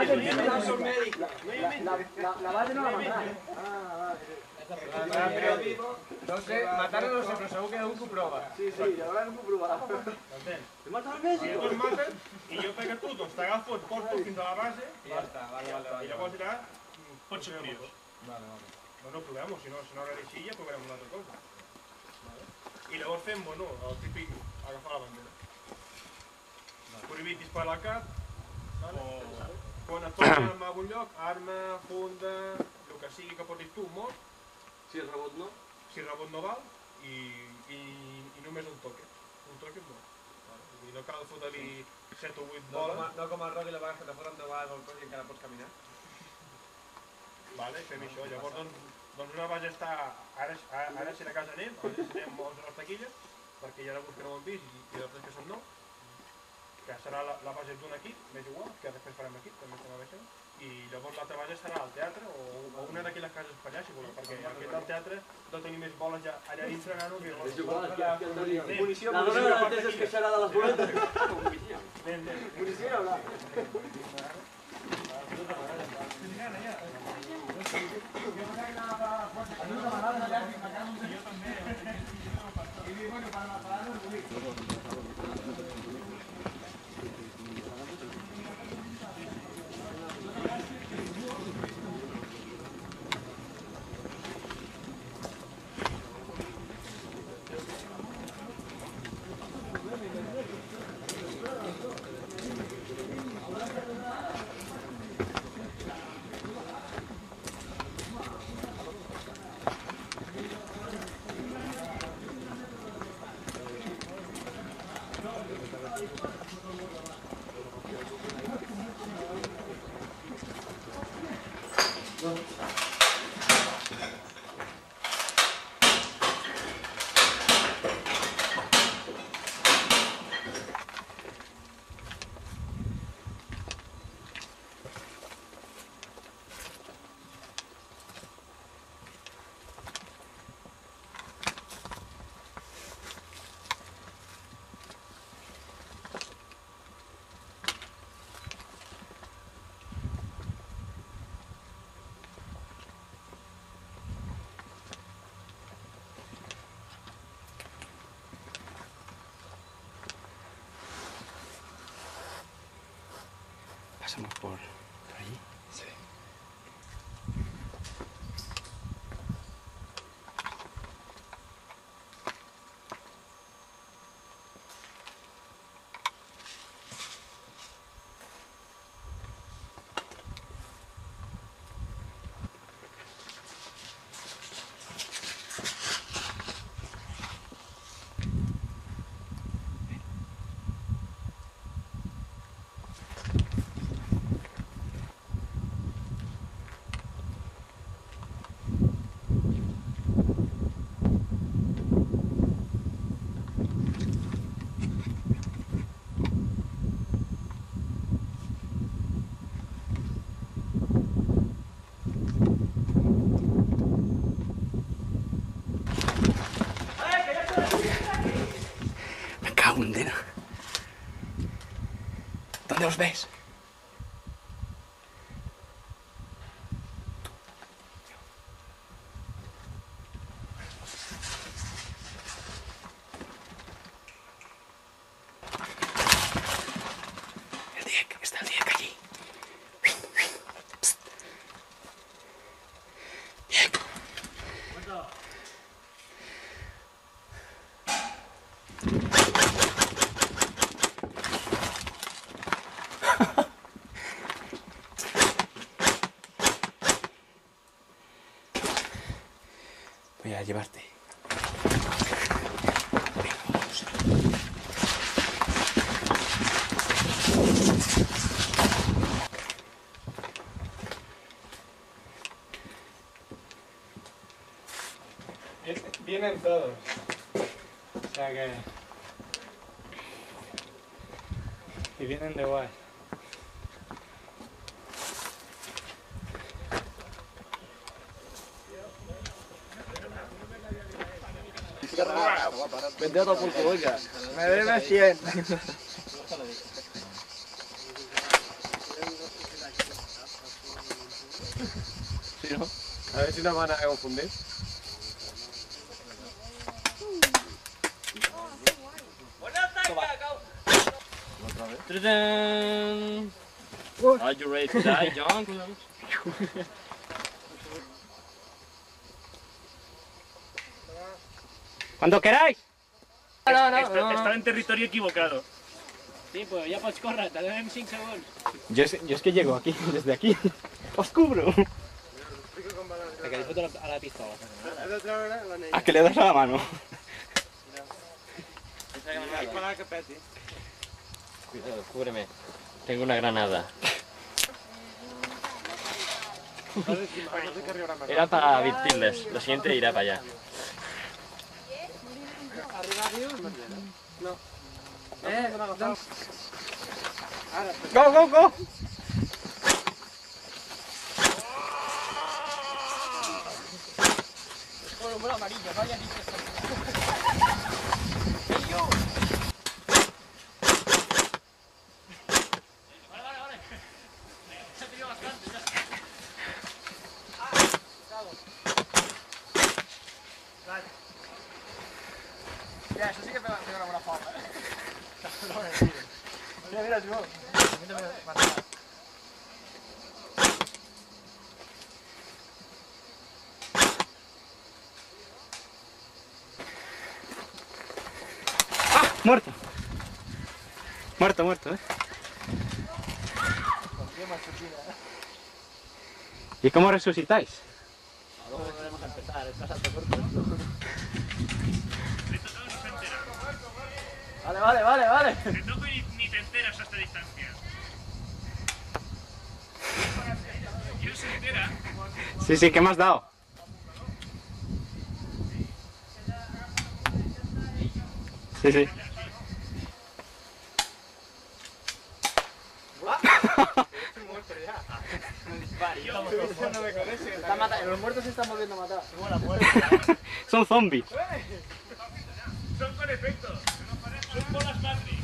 base la, la, base no la mandarà. No sé, matar no sé, però segur que algú que ho prova. Sí, sí, ho provarà. Entens? He matat el Messi? Mates i jo pega tu, doncs t'agafo, et porto fins a la base I ja està, vale, vale, i vale. llavors ja pots ser curiós. Vale, vale. Bueno, provem-ho, si no, si no reeixir ja provarem una altra cosa. Vale. I llavors fem, bueno, el típic agafar la bandera. Prohibit disparar al cap, vale? o quan et toquen en algun lloc, arma, funda, el que sigui que portis tu, mort, Si el rebot no. si rebot no val, i, i, i només un toque. Un toque? Vull dir, no cal fotre-li 7 o 8 No com, boles. a- no com el Rocky la vegada que te foten de vegades al coll i encara pots caminar. Vale, fem això. Llavors, doncs, doncs una base està... Ara, ara, ara si a casa anem, ara si anem de les taquilles, perquè hi ha alguns que no ho hem vist i, i altres que són nous, que serà la, la base d'un equip, m'és igual, que després farem equip, també estem a baixar, i llavors l'altra base serà al teatre o, o una d'aquelles cases per allà, si voleu, perquè aquest del teatre deu tenir més boles ja allà dintre nano que... És igual, el doni Anem. munició, La dona de les es queixarà de les boletes. Munició hi haurà. Pasamos por ¿Dónde os ves? Voy a llevarte. Vienen todos. O sea que... Y vienen de guay. Vete a por tu olla. Me debe 100. no. A ver si nos van a confundir. ¡Tadán! Are you ready to die, John? Cuando queráis. No, en territori equivocado. Sí, pues ya pots córrer, te donem 5 segons. Yo es, yo es que llego aquí, desde aquí. Os cubro. Que li foto a la pistola. A que le das a la mano. Cuidado, cúbreme. Tengo una granada. Era para advertirles. Lo siguiente irá para allá. Go, go, go! Bueno, bueno, amarilla, vaya, dice. Muerto. Muerto, muerto, eh. ¿Y cómo resucitáis? Vale, vale, vale, vale. Te toco y ni te enteras a esta distancia. Yo se entera. Sí, sí, ¿qué me has dado? Sí, sí. Los muertos se están volviendo a matar. Son zombies. Son con efectos. Son bolas Matrix.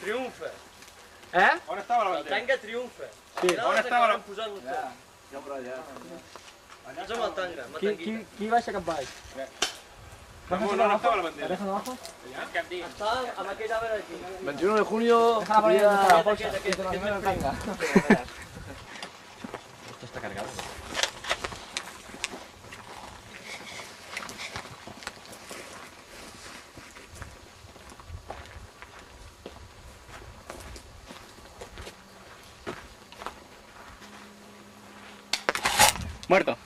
Triomfa. ¿Eh? On estava la bandera? Tanga triomfa. Sí. On estava la... posant vostè. Ja, ja però ja. Ens amb el tanga, amb el ¿Qui, tanguita. qui, qui baixa cap baix? Ramon, on estava la bandera? ¿Dejan abajo? Està amb aquell arbre aquí. 21 de junio. Déjala poner en la bolsa. Aquest, aquest, Que te lo aquest, tanga. Esto está cargado. Muerto.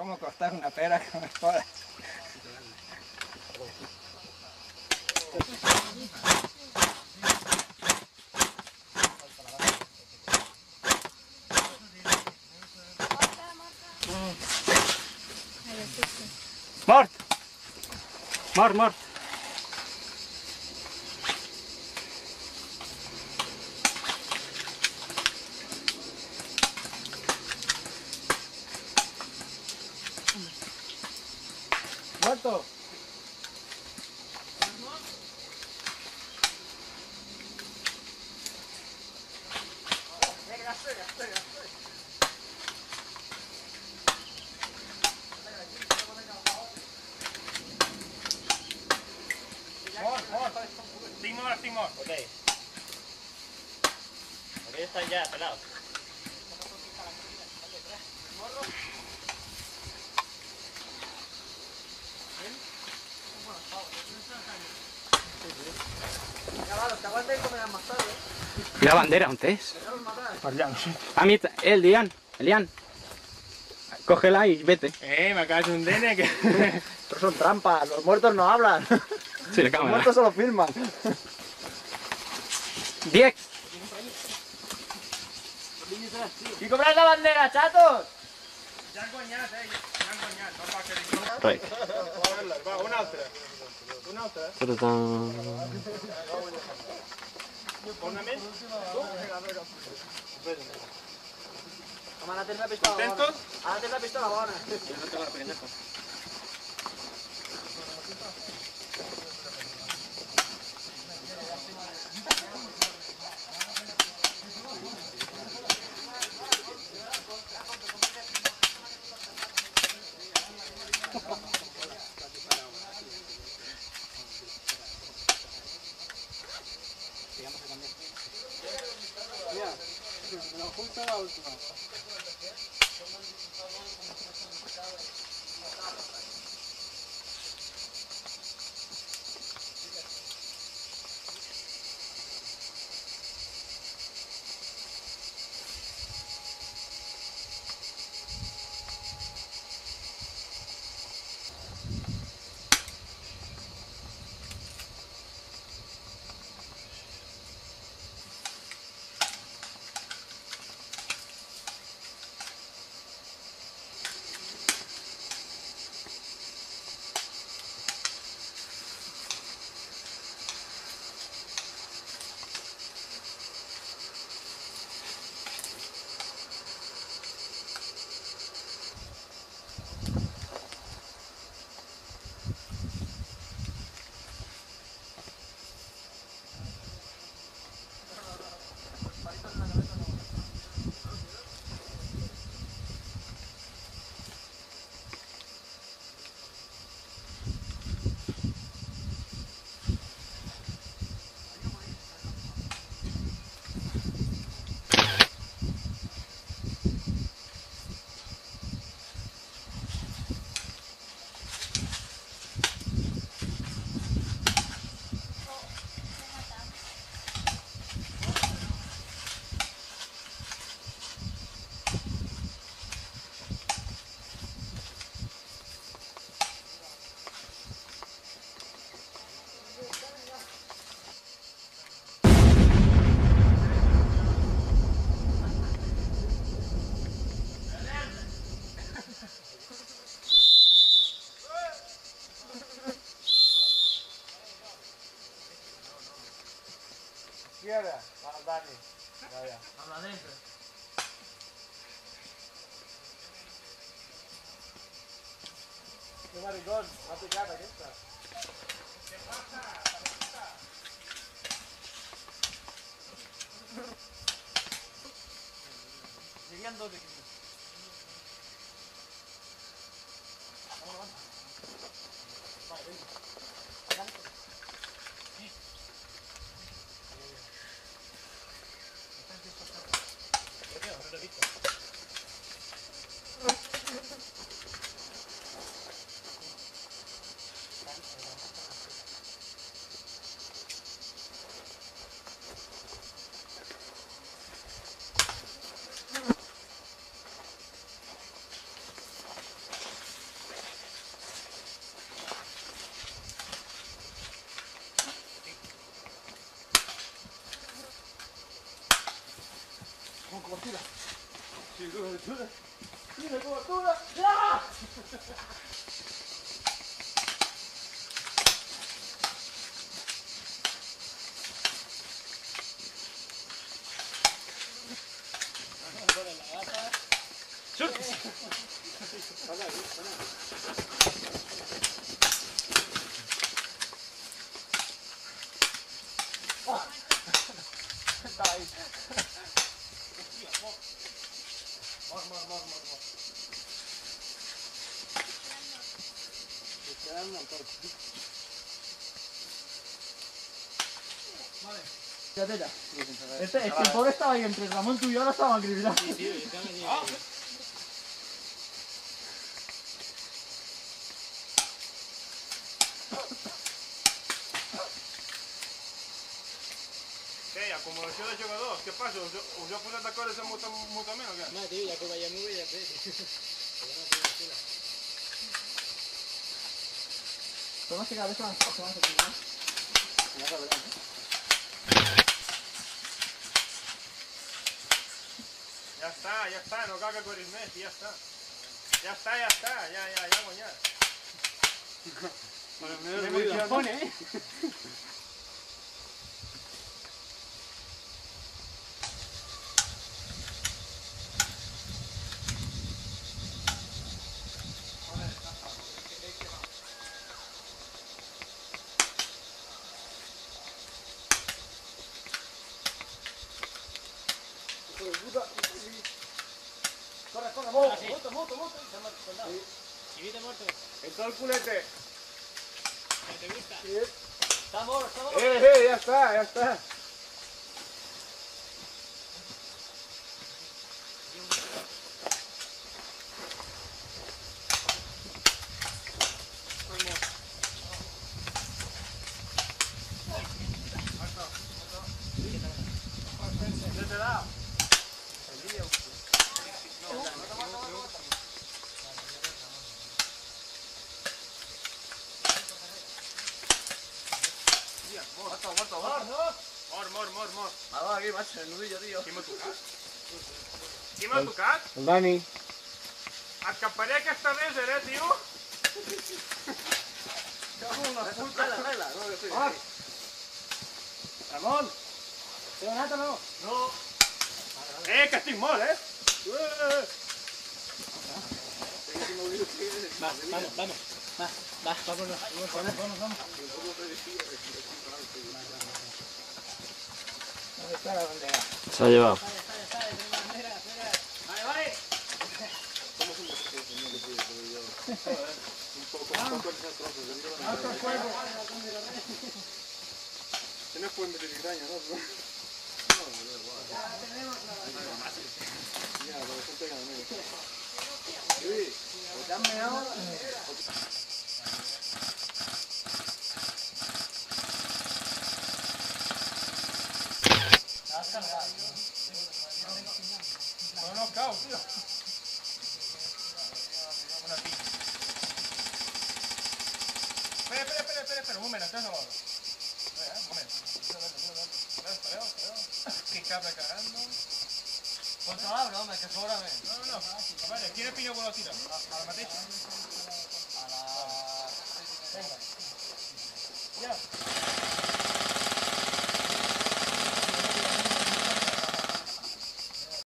¿Cómo cortar una pera con espada? Mort! Mort, mort. ¡Muerto! Estic mort, estic mort. Ok. Aquellos están ya pelados. ¿Y la bandera dónde Ah, mira, el Lian. Elian. Cógela y vete. Eh, me acabas de un dene que... Estos son trampas, los muertos no hablan. Sí, la Los cámara. muertos solo filman. Diez. ¡Y comprar la bandera, chatos! Ja han guanyat, eh? Ja han. Right. Va, una altra. Una altra. Una més? Home, ara tens la pistola bona. Ara tens la pistola bona. Izquierda, Que maricón, m'ha picat aquesta. Hi havia dos 都，你再给我都着呀！Fíjate ya. Este, es que el pobre estaba ahí entre Ramón tú y yo ahora estaba acribilado. Què, acumulació de jugadors, què passa? Us, us heu posat d'acord amb mútu- mútuament o què? No, tio, ja que ho veiem ho veiem bé. Podemos que cada vez se van, se van acercando más. Ya verán, ¿eh? Ja està, ja està, no cal que corris més, ja està. Ja està, ja està, ja, ja, ja ha guanyat. pone, ¿eh? Chivite muerto. Entró el culete. ¿Te gusta? Estamos, estamos. Eh, eh, ya está, ya está. Mort, mort, mort, mort. Ahora aquí, macho, el nudillo, tío. Qui m'ha tocat? Qui m'ha tocat? El Dani. Et camparé aquesta laser, eh, tio? Regla, regla, no, yo estoy. Ramón. Leonardo, no. No. Eh, que estic molt, eh? Va, vamos, vamos. Va, va, vámonos. Vamos, vamos, vamos. ¿Dónde está la bandera? Se ha llevado. Vale, vale. Alto fuego. Se nos pueden meter ¿no? ¿Te han meado? No, no, cau, tio. Una pica. Espera, espera, espera, espera, espera, un moment, encara no l'hora. Espera, eh, un moment. Espereu, espereu, espereu. Que cabra cagando. Pues no, no, me que sobra, me. No, no, no. Quina pinya voleu tirar? A, a la mateixa?